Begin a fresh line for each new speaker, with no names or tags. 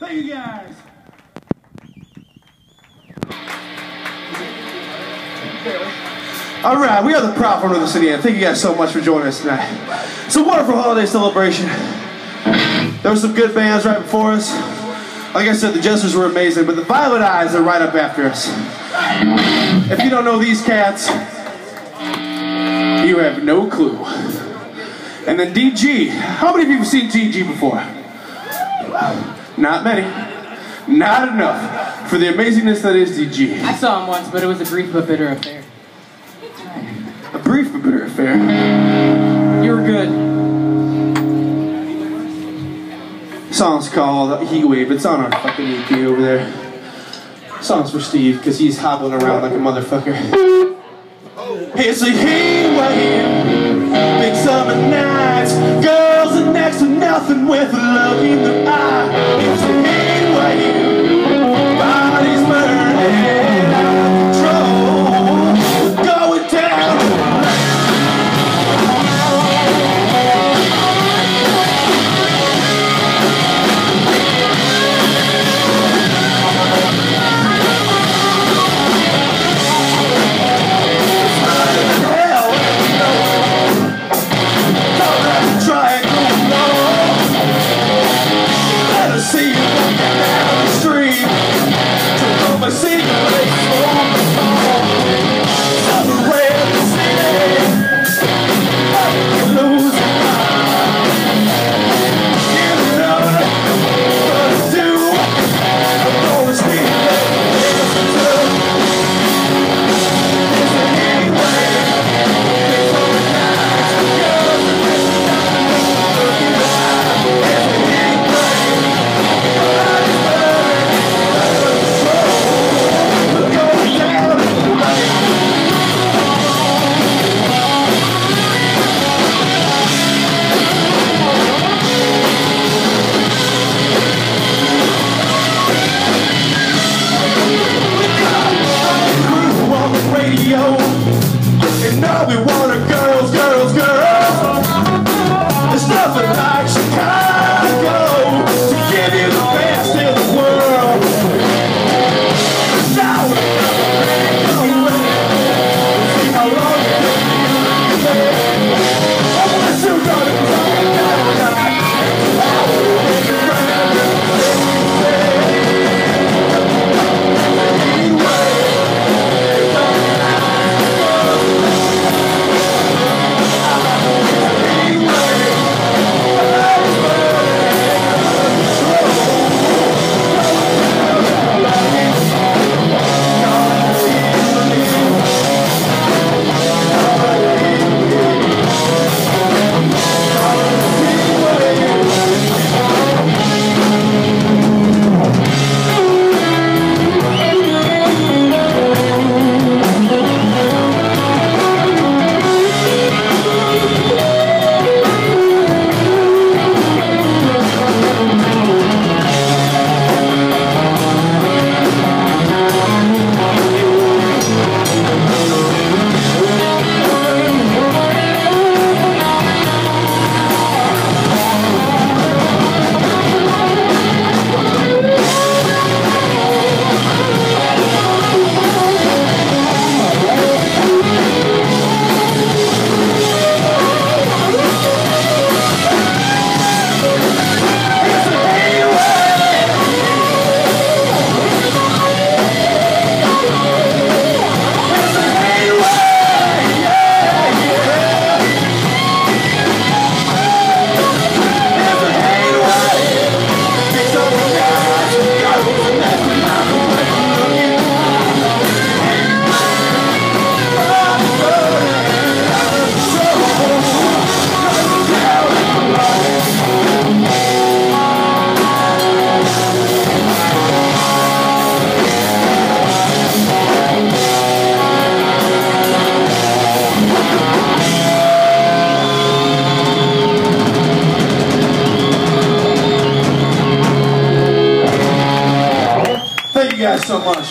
Thank you guys. All right, we are the Prowl front of the city, and thank you guys so much for joining us tonight. It's a wonderful holiday celebration. There were some good bands right before us. Like I said, the Jesters were amazing, but the Violet Eyes are right up after us. If you don't know these cats, you have no clue. And then DG. How many of you have seen DG before? Not many. Not enough for the amazingness that is DG.
I saw him once, but it was a brief but bitter affair.
A brief but bitter affair.
You were good.
song's called Heat Wave. It's on our fucking EP over there. Song's for Steve, because he's hobbling around like a motherfucker. It's a heat wave, so much.